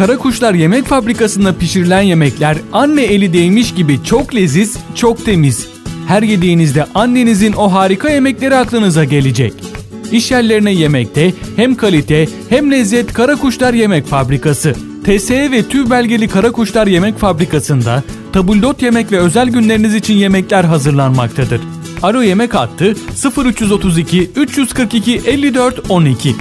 Karakuşlar Yemek Fabrikası'nda pişirilen yemekler anne eli değmiş gibi çok leziz, çok temiz. Her yediğinizde annenizin o harika yemekleri aklınıza gelecek. İş yerlerine yemekte hem kalite hem lezzet Karakuşlar Yemek Fabrikası. TSE ve TÜV belgeli Karakuşlar Yemek Fabrikası'nda tabuldot yemek ve özel günleriniz için yemekler hazırlanmaktadır. Alo Yemek Hattı 0332 342 54 12